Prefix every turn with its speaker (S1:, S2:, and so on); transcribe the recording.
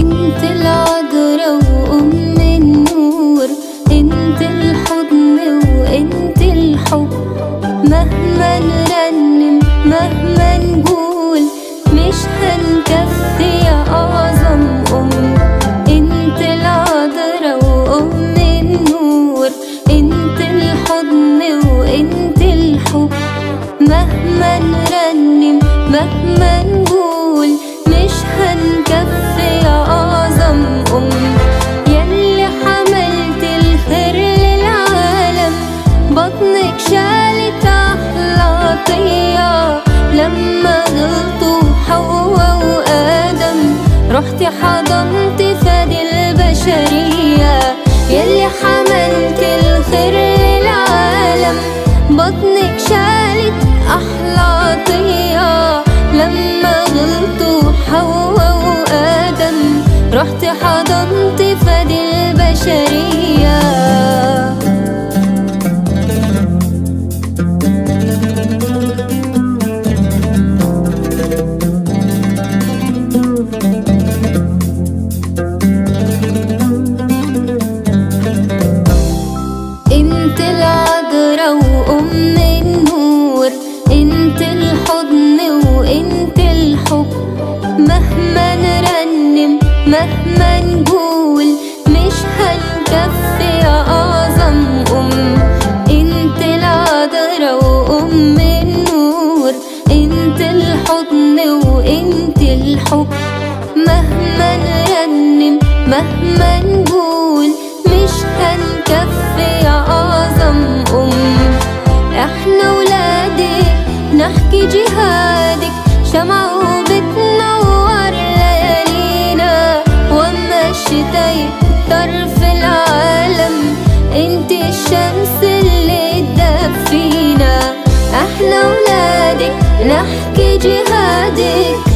S1: انت العذرة وام النور انت الحضن وانت الحب. مهما حملت الخير للعالم. بطنك شالت مهما نقول مش هنكفي يا أعظم أم. إنت العذراء وأم النور. إنت الحضن وإنت الحب. مهما نرنم مهما نقول مش هنكفي يا أعظم أم. إحنا ولادك نحكي جهادك نحكي جهادك.